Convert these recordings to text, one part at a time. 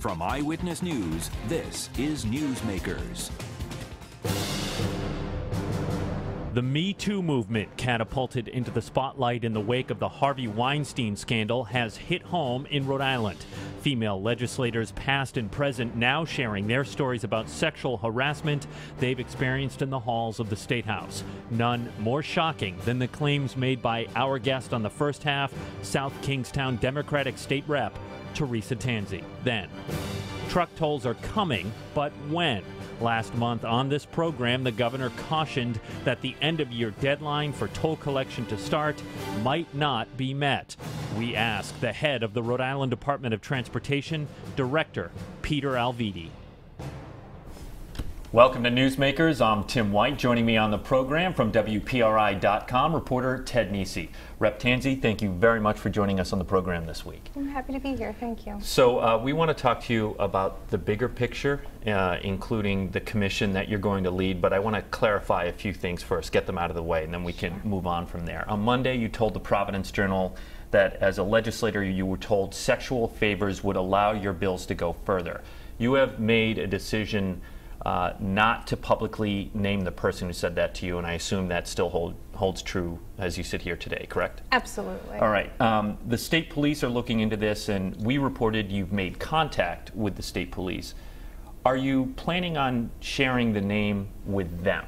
From Eyewitness News, this is Newsmakers. The Me Too movement, catapulted into the spotlight in the wake of the Harvey Weinstein scandal, has hit home in Rhode Island. Female legislators, past and present, now sharing their stories about sexual harassment they've experienced in the halls of the State House. None more shocking than the claims made by our guest on the first half, South Kingstown Democratic State Rep, Teresa Tanzi. Then, truck tolls are coming, but when? Last month on this program, the governor cautioned that the end of year deadline for toll collection to start might not be met. We ask the head of the Rhode Island Department of Transportation, Director Peter Alviti. Welcome to Newsmakers. I'm Tim White. Joining me on the program from WPRI.com, reporter Ted Nesi. Rep Tanzi, thank you very much for joining us on the program this week. I'm happy to be here. Thank you. So, uh, we want to talk to you about the bigger picture, uh, including the commission that you're going to lead, but I want to clarify a few things first, get them out of the way, and then we can move on from there. On Monday, you told the Providence Journal that as a legislator, you were told sexual favors would allow your bills to go further. You have made a decision uh, not to publicly name the person who said that to you, and I assume that still hold, holds true as you sit here today, correct? Absolutely. All right. Um, the state police are looking into this, and we reported you've made contact with the state police. Are you planning on sharing the name with them?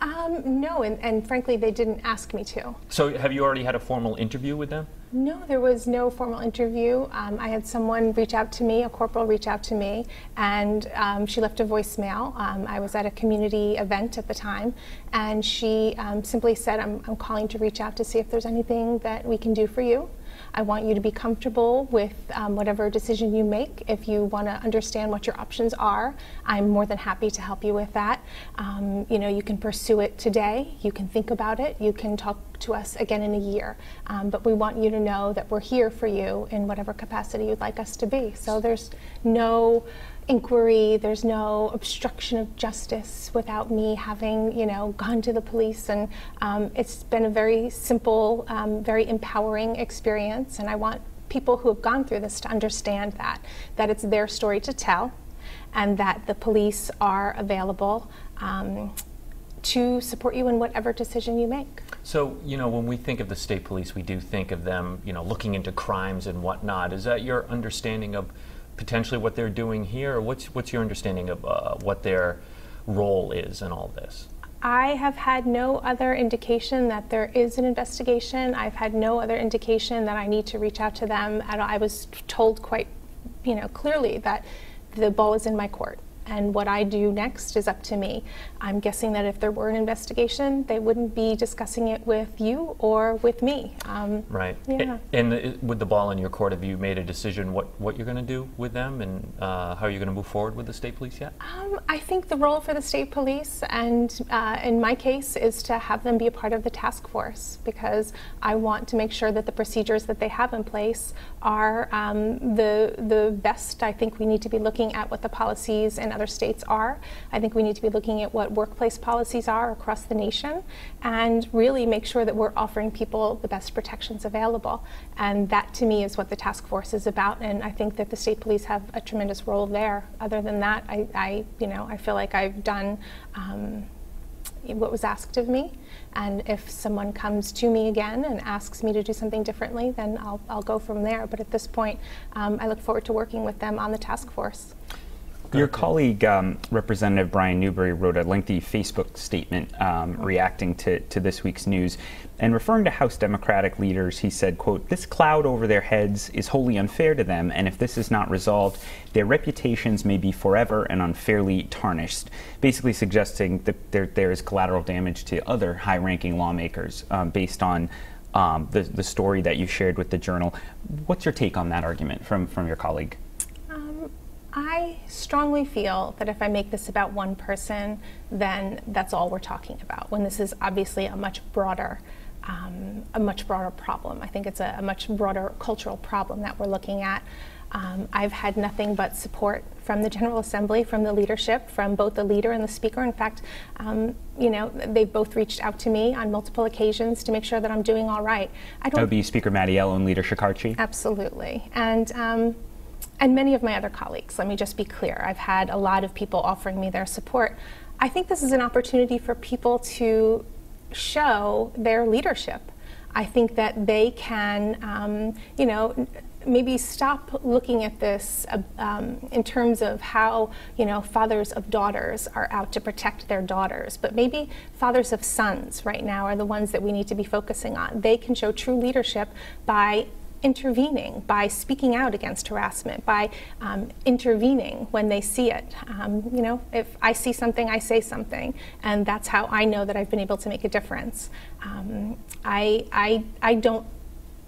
Um, no, and, and frankly, they didn't ask me to. So, have you already had a formal interview with them? No, there was no formal interview. Um, I had someone reach out to me, a corporal reach out to me, and um, she left a voicemail. Um, I was at a community event at the time, and she um, simply said, I'm, I'm calling to reach out to see if there's anything that we can do for you. I want you to be comfortable with um, whatever decision you make. If you want to understand what your options are, I'm more than happy to help you with that. Um, you know, you can pursue it today. You can think about it. You can talk to us again in a year. Um, but we want you to know that we're here for you in whatever capacity you'd like us to be. So there's no inquiry, there's no obstruction of justice without me having, you know, gone to the police. And um, it's been a very simple, um, very empowering experience. And I want people who have gone through this to understand that, that it's their story to tell and that the police are available um, to support you in whatever decision you make. So, you know, when we think of the state police, we do think of them, you know, looking into crimes and whatnot. Is that your understanding of potentially what they're doing here? What's, what's your understanding of uh, what their role is in all this? I have had no other indication that there is an investigation. I've had no other indication that I need to reach out to them. I was told quite, you know, clearly that the ball is in my court and what I do next is up to me. I'm guessing that if there were an investigation, they wouldn't be discussing it with you or with me. Um, right. Yeah. And, and with the ball in your court, have you made a decision what, what you're going to do with them and uh, how are you going to move forward with the state police yet? Um, I think the role for the state police, and uh, in my case, is to have them be a part of the task force because I want to make sure that the procedures that they have in place are um, the the best. I think we need to be looking at what the policies and other states are. I think we need to be looking at what workplace policies are across the nation and really make sure that we're offering people the best protections available. And that to me is what the task force is about. And I think that the state police have a tremendous role there. Other than that, I, I you know, I feel like I've done um, what was asked of me. And if someone comes to me again and asks me to do something differently, then I'll, I'll go from there. But at this point, um, I look forward to working with them on the task force. Your colleague, um, Representative Brian Newberry, wrote a lengthy Facebook statement um, reacting to, to this week's news. And referring to House Democratic leaders, he said, quote, this cloud over their heads is wholly unfair to them, and if this is not resolved, their reputations may be forever and unfairly tarnished. Basically suggesting that there, there is collateral damage to other high-ranking lawmakers um, based on um, the, the story that you shared with the Journal. What's your take on that argument from, from your colleague? I strongly feel that if I make this about one person, then that's all we're talking about. When this is obviously a much broader, um, a much broader problem. I think it's a, a, much broader cultural problem that we're looking at. Um, I've had nothing but support from the General Assembly, from the leadership, from both the leader and the speaker. In fact, um, you know, they've both reached out to me on multiple occasions to make sure that I'm doing all right. I don't, that would be Speaker Mattiello and Leader Shekarchi? Absolutely. And um, and many of my other colleagues, let me just be clear, I've had a lot of people offering me their support. I think this is an opportunity for people to show their leadership. I think that they can, um, you know, maybe stop looking at this um, in terms of how you know fathers of daughters are out to protect their daughters but maybe fathers of sons right now are the ones that we need to be focusing on they can show true leadership by intervening by speaking out against harassment, by um, intervening when they see it. Um, you know, if I see something, I say something, and that's how I know that I've been able to make a difference. Um, I, I, I don't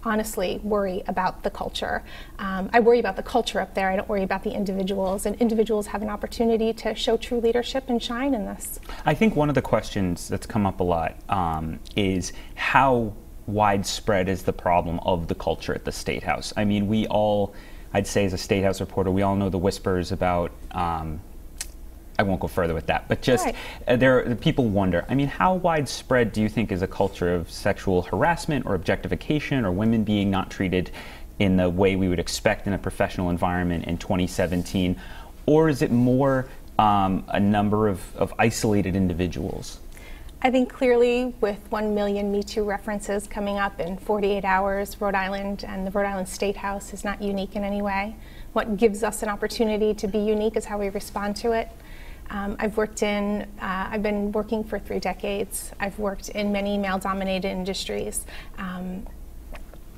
honestly worry about the culture. Um, I worry about the culture up there. I don't worry about the individuals, and individuals have an opportunity to show true leadership and shine in this. I think one of the questions that's come up a lot um, is how widespread is the problem of the culture at the State House. I mean, we all, I'd say as a State House reporter, we all know the whispers about. Um, I won't go further with that, but just right. uh, there, people wonder. I mean, how widespread do you think is a culture of sexual harassment or objectification or women being not treated in the way we would expect in a professional environment in 2017, or is it more um, a number of, of isolated individuals? I think clearly with 1 million Me Too references coming up in 48 hours, Rhode Island and the Rhode Island State House is not unique in any way. What gives us an opportunity to be unique is how we respond to it. Um, I've worked in, uh, I've been working for three decades. I've worked in many male dominated industries. Um,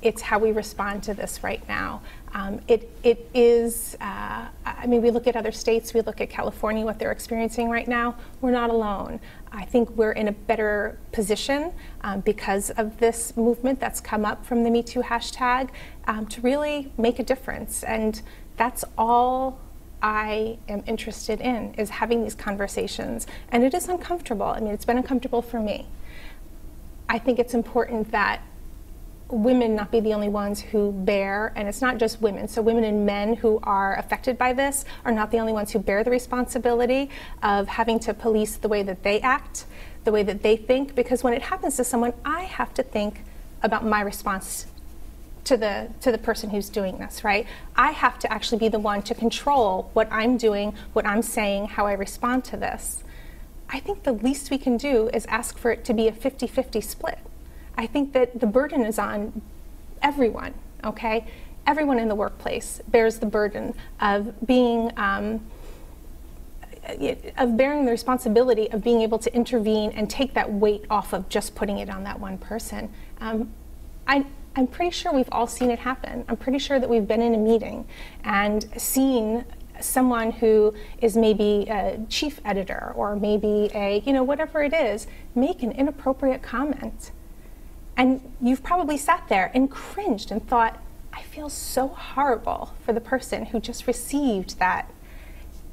it's how we respond to this right now. Um, it, it is, uh, I mean, we look at other states, we look at California, what they're experiencing right now. We're not alone. I think we're in a better position um, because of this movement that's come up from the Me Too hashtag um, to really make a difference. And that's all I am interested in is having these conversations. And it is uncomfortable. I mean, it's been uncomfortable for me. I think it's important that women not be the only ones who bear, and it's not just women, so women and men who are affected by this are not the only ones who bear the responsibility of having to police the way that they act, the way that they think, because when it happens to someone, I have to think about my response to the to the person who's doing this, right? I have to actually be the one to control what I'm doing, what I'm saying, how I respond to this. I think the least we can do is ask for it to be a 50-50 split. I think that the burden is on everyone, okay? Everyone in the workplace bears the burden of being, um, of bearing the responsibility of being able to intervene and take that weight off of just putting it on that one person. Um, I, I'm pretty sure we've all seen it happen. I'm pretty sure that we've been in a meeting and seen someone who is maybe a chief editor or maybe a, you know, whatever it is, make an inappropriate comment. And you've probably sat there and cringed and thought, I feel so horrible for the person who just received that.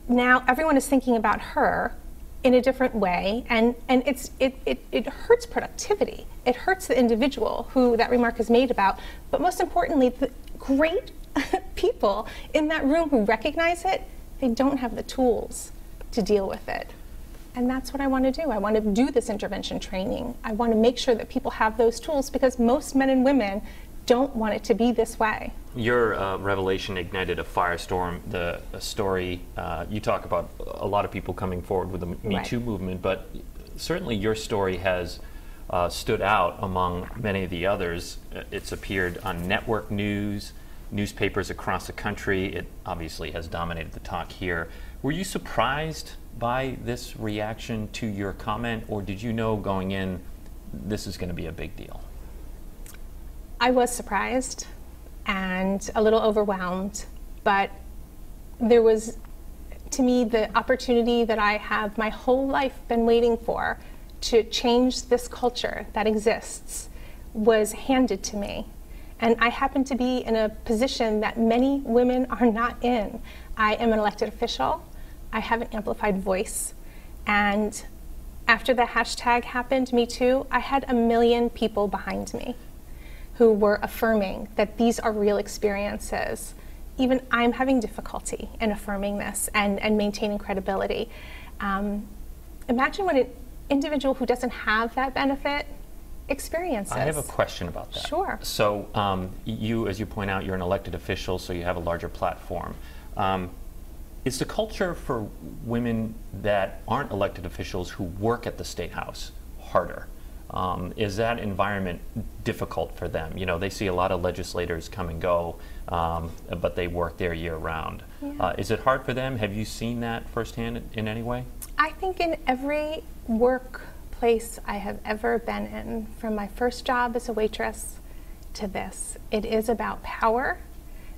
Now everyone is thinking about her in a different way, and, and it's, it, it, it hurts productivity. It hurts the individual who that remark is made about, but most importantly, the great people in that room who recognize it, they don't have the tools to deal with it. And that's what I want to do. I want to do this intervention training. I want to make sure that people have those tools because most men and women don't want it to be this way. Your uh, revelation ignited a firestorm. The story uh, you talk about a lot of people coming forward with the Me right. Too movement, but certainly your story has uh, stood out among many of the others. It's appeared on network news, newspapers across the country. It obviously has dominated the talk here. Were you surprised by this reaction to your comment, or did you know going in this is going to be a big deal? I was surprised and a little overwhelmed, but there was, to me, the opportunity that I have my whole life been waiting for to change this culture that exists was handed to me. And I happen to be in a position that many women are not in. I am an elected official. I have an amplified voice. And after the hashtag happened, Me Too, I had a million people behind me who were affirming that these are real experiences. Even I'm having difficulty in affirming this and, and maintaining credibility. Um, imagine what an individual who doesn't have that benefit experiences. I have a question about that. Sure. So, um, you, as you point out, you're an elected official, so you have a larger platform. Um, is the culture for women that aren't elected officials who work at the state house harder? Um, is that environment difficult for them? You know, they see a lot of legislators come and go, um, but they work there year round. Yeah. Uh, is it hard for them? Have you seen that firsthand in, in any way? I think in every workplace I have ever been in, from my first job as a waitress to this, it is about power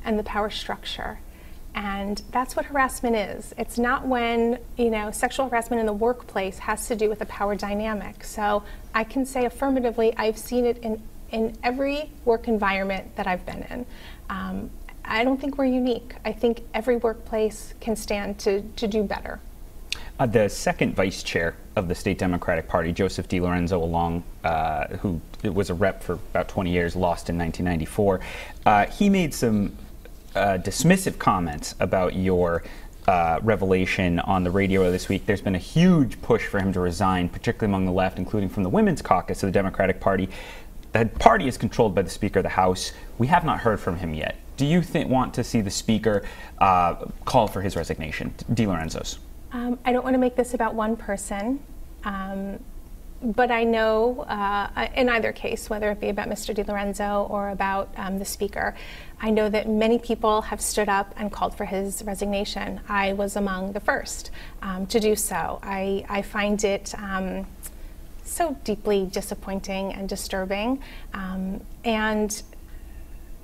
and the power structure. And that's what harassment is. It's not when, you know, sexual harassment in the workplace has to do with a power dynamic. So I can say affirmatively, I've seen it in, in every work environment that I've been in. Um, I don't think we're unique. I think every workplace can stand to, to do better. Uh, the second vice chair of the state Democratic Party, Joseph DiLorenzo, along uh, who was a rep for about 20 years, lost in 1994, uh, he made some uh, dismissive comments about your uh, revelation on the radio this week. There's been a huge push for him to resign, particularly among the left, including from the Women's Caucus of the Democratic Party. The party is controlled by the Speaker of the House. We have not heard from him yet. Do you think, want to see the Speaker uh, call for his resignation, DiLorenzo's? Um, I don't want to make this about one person. Um, but I know uh, in either case, whether it be about Mr. DiLorenzo or about um, the speaker, I know that many people have stood up and called for his resignation. I was among the first um, to do so. I, I find it um, so deeply disappointing and disturbing. Um, and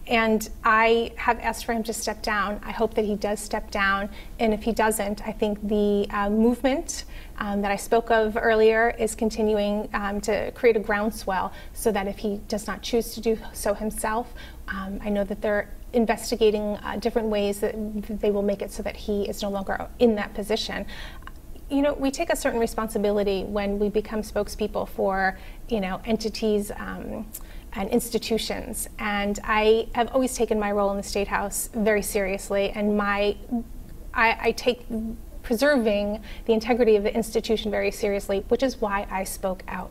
and I have asked for him to step down. I hope that he does step down. And if he doesn't, I think the uh, movement um, that I spoke of earlier is continuing um, to create a groundswell so that if he does not choose to do so himself, um, I know that they're investigating uh, different ways that they will make it so that he is no longer in that position you know, we take a certain responsibility when we become spokespeople for, you know, entities um, and institutions. And I have always taken my role in the State House very seriously, and my, I, I take preserving the integrity of the institution very seriously, which is why I spoke out.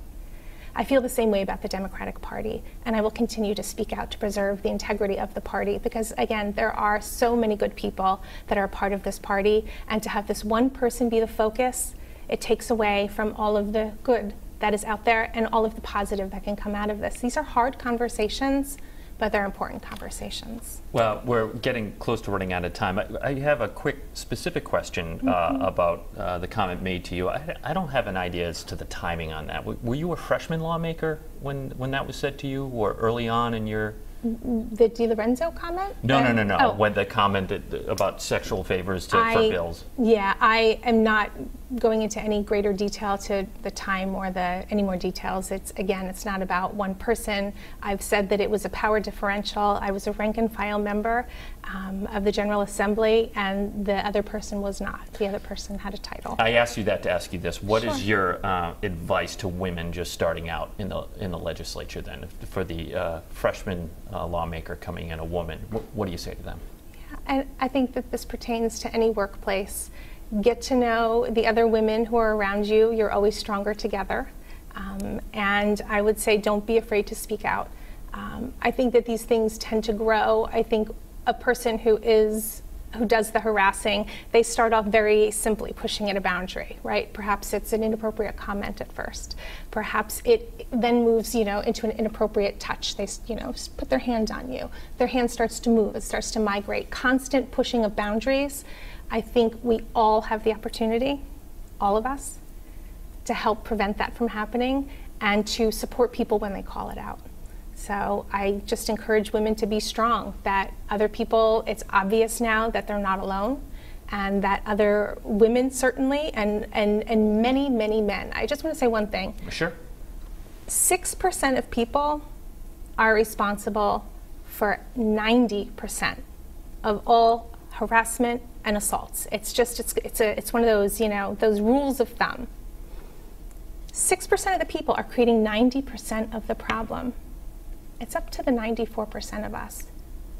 I feel the same way about the Democratic Party, and I will continue to speak out to preserve the integrity of the party because, again, there are so many good people that are a part of this party, and to have this one person be the focus, it takes away from all of the good that is out there and all of the positive that can come out of this. These are hard conversations, but they're important conversations. Well, we're getting close to running out of time. I, I have a quick, specific question uh, mm-hmm. about uh, the comment made to you. I, I, don't have an idea as to the timing on that. Were you a freshman lawmaker when, when that was said to you, or early on in your the DiLorenzo comment? No, no, no, no. Oh. When the comment that, about sexual favors to, I, for bills. Yeah, I am not going into any greater detail to the time or the any more details. It's again, it's not about one person. I've said that it was a power differential. I was a rank and file member um, of the General Assembly, and the other person was not. The other person had a title. I asked you that to ask you this: What sure. is your uh, advice to women just starting out in the in the legislature? Then, for the uh, freshman uh, lawmaker coming in, a woman, what, what do you say to them? Yeah, I, I think that this pertains to any workplace get to know the other women who are around you. You're always stronger together. Um, and I would say don't be afraid to speak out. Um, I think that these things tend to grow. I think a person who is who does the harassing, they start off very simply pushing at a boundary, right? Perhaps it's an inappropriate comment at first. Perhaps it then moves, you know, into an inappropriate touch. They, you know, put their hand on you. Their hand starts to move. It starts to migrate. Constant pushing of boundaries I think we all have the opportunity, all of us, to help prevent that from happening and to support people when they call it out. So I just encourage women to be strong, that other people, it's obvious now that they're not alone, and that other women certainly, and, and, and many, many men. I just want to say one thing. Sure. 6% of people are responsible for 90% of all harassment and assaults. It's just it's it's a it's one of those you know those rules of thumb. Six percent of the people are creating ninety percent of the problem. It's up to the ninety-four percent of us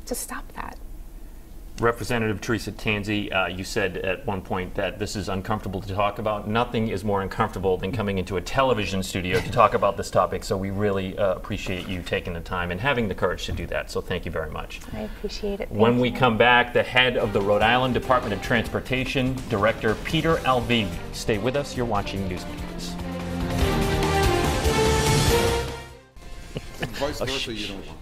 to stop that. Representative Teresa Tanzi, uh, you said at one point that this is uncomfortable to talk about. Nothing is more uncomfortable than coming into a television studio to talk about this topic. So we really uh, appreciate you taking the time and having the courage to do that. So thank you very much. I appreciate it. When Thank we come back, the head of the Rhode Island Department of Transportation, Director Peter Alviti. Stay with us. You're watching Newsmakers. Vice versa, you don't want.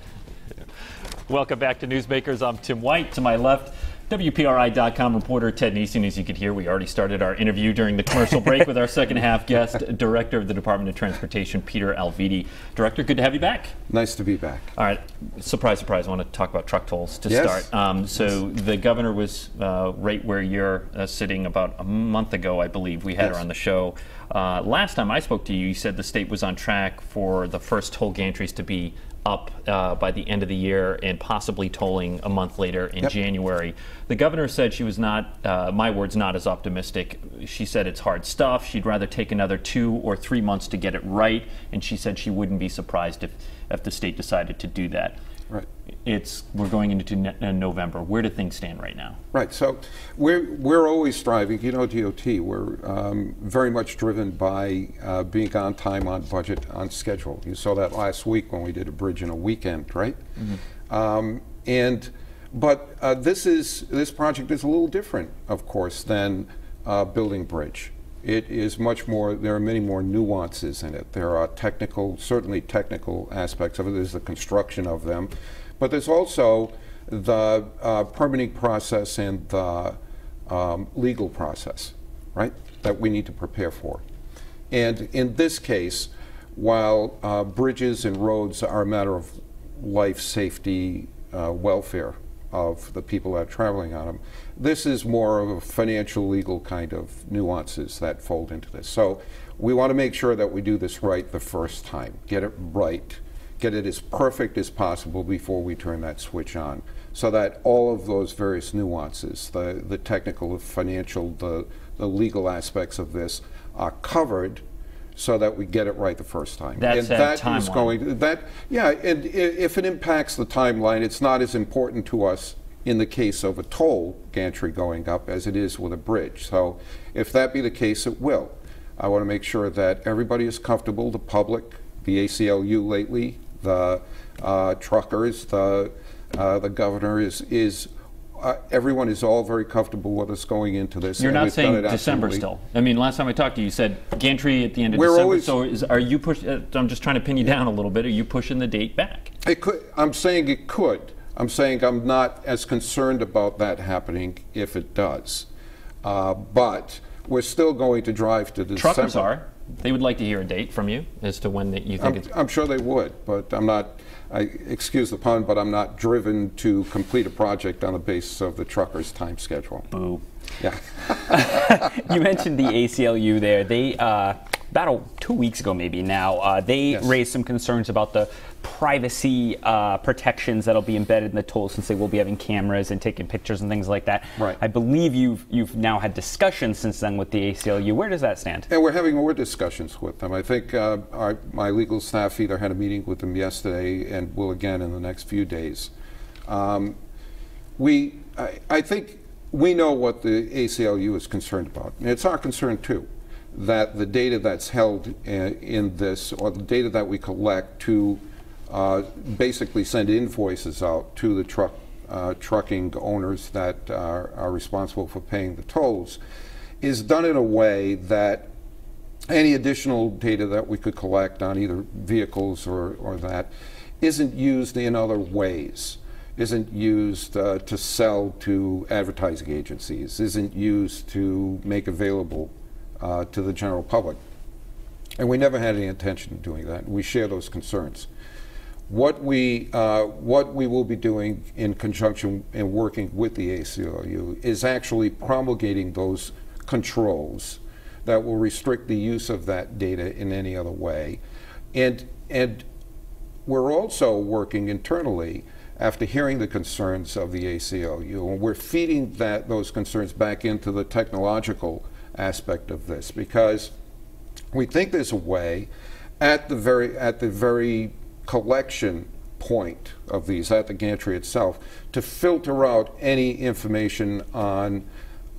Welcome back to Newsmakers. I'm Tim White. To my left, WPRI.com reporter Ted Nesi. As you could hear, we already started our interview during the commercial break with our second half guest, Director of the Department of Transportation, Peter Alviti. Director, good to have you back. Nice to be back. All right, surprise, surprise. I want to talk about truck tolls to Yes. start. Um, so the governor was uh, right where you're uh, sitting about a month ago, I believe. We had Yes. her on the show. Uh, last time I spoke to you, you said the state was on track for the first toll gantries to be up uh, by the end of the year and possibly tolling a month later in Yep. January. The governor said she was not, uh, my words, not as optimistic. She said it's hard stuff. She'd rather take another two or three months to get it right, and she said she wouldn't be surprised if, if the state decided to do that. Right. It's we're going into uh, November. Where do things stand right now? Right. So we're we're always striving. You know, DOT. We're um, very much driven by uh, being on time, on budget, on schedule. You saw that last week when we did a bridge in a weekend, right? Um, and but uh, this is this project is a little different, of course, than uh, building bridge. It is much more. There are many more nuances in it. There are technical, certainly technical aspects of it. There's the construction of them, but there's also the uh, permitting process and the um, legal process, right? That we need to prepare for. And in this case, while uh, bridges and roads are a matter of life safety, uh, welfare of the people that are traveling on them, this is more of a financial, legal kind of nuances that fold into this. So we want to make sure that we do this right the first time, get it right, get it as perfect as possible before we turn that switch on, so that all of those various nuances, the, the technical, the financial, the, the legal aspects of this, are covered so that we get it right the first time. That and that is timeline. going that yeah, and if it impacts the timeline, it's not as important to us in the case of a toll gantry going up as it is with a bridge. So if that be the case, it will. I want to make sure that everybody is comfortable, the public, the ACLU lately, the uh, truckers, the uh, the governor is is. Uh, everyone is all very comfortable with us going into this. You're not saying December absolutely- still. I mean, last time I talked to you, you said gantry at the end of We're December. always- so is, are you pushing? Uh, I'm just trying to pin you down a little bit. Are you pushing the date back? It could. I'm saying it could. I'm saying I'm not as concerned about that happening if it does. Uh, but we're still going to drive to December. Truckers are. They would like to hear a date from you as to when that you think I'm, it's. I'm sure they would, but I'm not. I excuse the pun, but I'm not driven to complete a project on the basis of the truckers' time schedule. Boo. Yeah. you mentioned the ACLU there. They uh, about a, two weeks ago, maybe now, uh, they Yes. raised some concerns about the privacy uh, protections that'll be embedded in the tool since they will be having cameras and taking pictures and things like that. Right. I believe you've you've now had discussions since then with the ACLU. Where does that stand? And we're having more discussions with them. I think uh, our, my legal staff either had a meeting with them yesterday and will again in the next few days. Um, we, I, I think we know what the ACLU is concerned about. And it's our concern too, that the data that's held uh, in this, or the data that we collect to uh, basically send invoices out to the truck, uh, trucking owners that are, are responsible for paying the tolls, is done in a way that any additional data that we could collect on either vehicles or, or that isn't used in other ways, isn't used uh, to sell to advertising agencies, isn't used to make available uh, to the general public. And we never had any intention of doing that. We share those concerns. What we, uh, what we will be doing in conjunction and working with the ACLU is actually promulgating those controls that will restrict the use of that data in any other way. And, and we're also working internally after hearing the concerns of the ACLU, and we're feeding that, those concerns back into the technological aspect of this because we think there's a way at the very, at the very collection point of these at the gantry itself to filter out any information on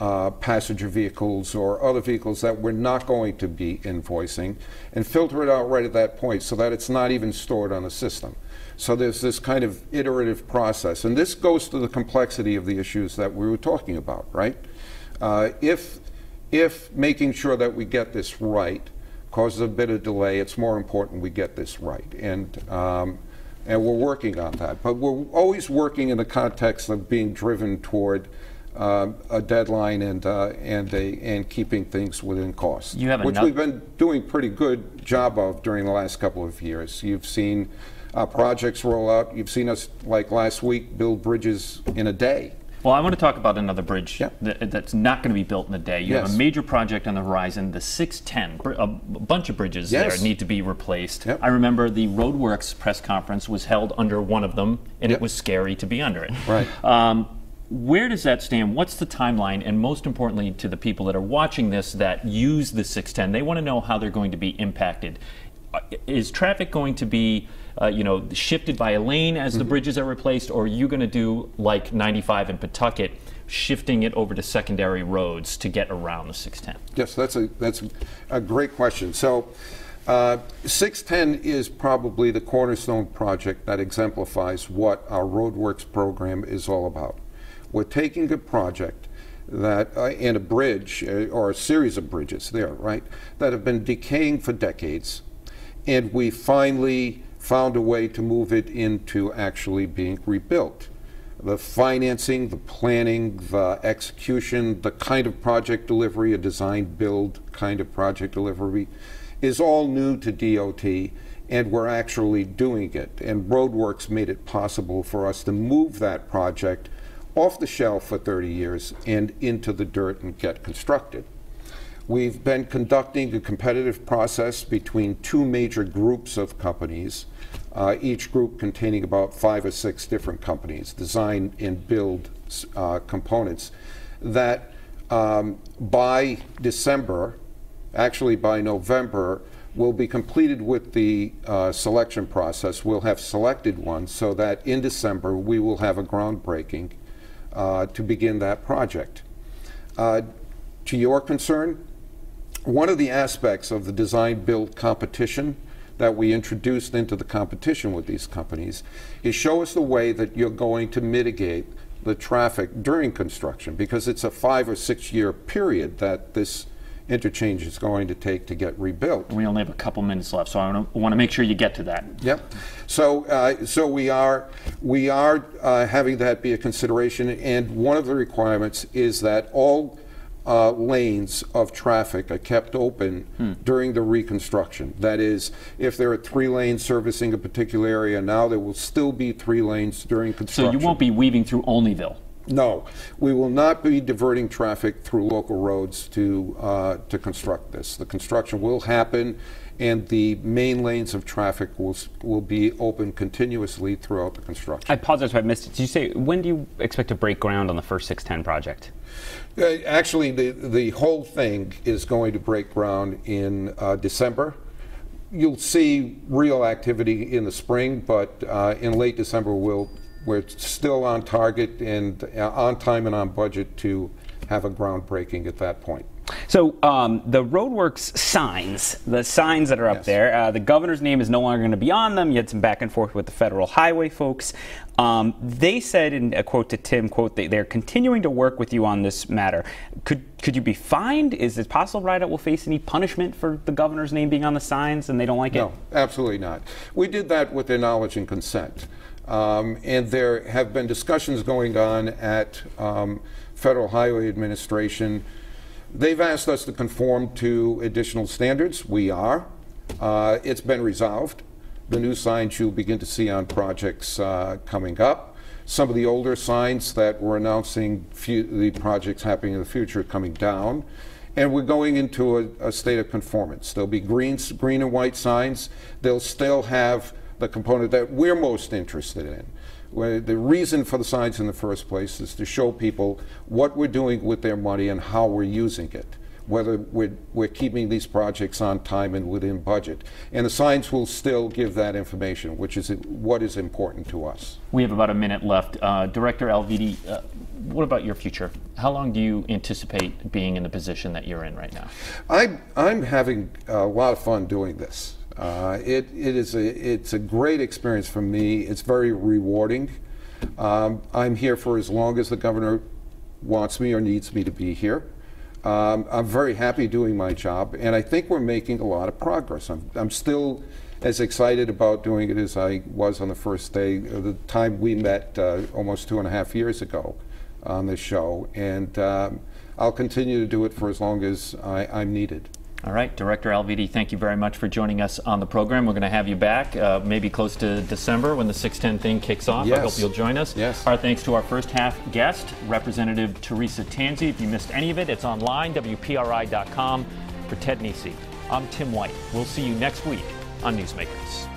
uh, passenger vehicles or other vehicles that we're not going to be invoicing and filter it out right at that point so that it's not even stored on the system. So there's this kind of iterative process. And this goes to the complexity of the issues that we were talking about, right? Uh, if, if making sure that we get this right causes a bit of delay, it's more important we get this right. And, um, and we're working on that. But we're always working in the context of being driven toward uh, a deadline and uh, and a, and keeping things within cost, You have which we've been doing pretty good job of during the last couple of years. You've seen uh, projects roll out. You've seen us like last week build bridges in a day. Well, I want to talk about another bridge Yep. that, that's not going to be built in a day. You have a major project on the horizon, the 610. A bunch of bridges Yes. there need to be replaced. Yep. I remember the RhodeWorks press conference was held under one of them, and Yep. it was scary to be under it. Right. Um, where does that stand? What's the timeline? And most importantly, to the people that are watching this that use the 610, they want to know how they're going to be impacted. Uh, Is traffic going to be, uh, you know, shifted by a lane as the bridges are replaced, or are you going to do like 95 in Pawtucket, shifting it over to secondary roads to get around the 610? Yes, that's a that's a great question. So, uh, 610 is probably the cornerstone project that exemplifies what our RhodeWorks program is all about. We're taking a project that uh, and a bridge uh, or a series of bridges there, right, that have been decaying for decades, and we finally found a way to move it into actually being rebuilt the financing, the planning, the execution, the kind of project delivery, a design build kind of project delivery, is all new to DOT, and we're actually doing it. And RhodeWorks made it possible for us to move that project off the shelf for 30 years and into the dirt and get constructed. We've been conducting a competitive process between two major groups of companies, uh, each group containing about five or six different companies, design and build uh, components, that um, by December, actually by November, will be completed with the uh, selection process. We'll have selected one so that in December we will have a groundbreaking uh, to begin that project. Uh, to your concern, one of the aspects of the design build competition that we introduced into the competition with these companies is show us the way that you're going to mitigate the traffic during construction because it's a five or six year period that this interchange is going to take to get rebuilt. We only have a couple minutes left, so I want to make sure you get to that. Yep. So, uh, so we are we are uh, having that be a consideration, and one of the requirements is that all uh, lanes of traffic are kept open during the reconstruction. That is, if there are three lanes servicing a particular area now, there will still be three lanes during construction. So you won't be weaving through Olneyville. No, we will not be diverting traffic through local roads to, uh, to construct this. The construction will happen, and the main lanes of traffic will, will be open continuously throughout the construction. I apologize if I missed it. Did you say when do you expect to break ground on the first 610 project? Uh, Actually, the, the whole thing is going to break ground in uh, December. You'll see real activity in the spring, but uh, in late December, we'll, we're still on target and uh, on time and on budget to have a groundbreaking at that point. So um, the RhodeWorks signs, the signs that are up Yes. there, uh, the governor's name is no longer going to be on them. You had some back and forth with the federal highway folks. Um, they said in a quote to Tim, "quote they, They're continuing to work with you on this matter. Could could you be fined? Is it possible RIDOT will face any punishment for the governor's name being on the signs and they don't like it? No, absolutely not. We did that with their knowledge and consent. Um, and there have been discussions going on at um, Federal Highway Administration. They've asked us to conform to additional standards. We are. Uh, it's been resolved. The new signs you'll begin to see on projects uh, coming up. Some of the older signs that were announcing the projects happening in the future are coming down. And we're going into a, a state of conformance. There'll be green, green and white signs. They'll still have the component that we're most interested in. The reason for the signs in the first place is to show people what we're doing with their money and how we're using it. whether we're, we're keeping these projects on time and within budget. And the signs will still give that information, which is what is important to us. We have about a minute left. Uh, Director Alviti, uh, what about your future? How long do you anticipate being in the position that you're in right now? I'm, I'm having a lot of fun doing this. Uh, it, it is a, it's a great experience for me. It's very rewarding. Um, I'm here for as long as the governor wants me or needs me to be here. Um, I'm very happy doing my job, and I think we're making a lot of progress. I'm, I'm still as excited about doing it as I was on the first day, the time we met uh, almost two and a half years ago on this show, and um, I'll continue to do it for as long as I, I'm needed. All right, Director Alviti, thank you very much for joining us on the program. We're going to have you back uh, maybe close to December when the 610 thing kicks off. Yes. I hope you'll join us. Yes. Our thanks to our first half guest, Representative Teresa Tanzi. If you missed any of it, it's online, WPRI.com. For Ted Nesi, I'm Tim White. We'll see you next week on Newsmakers.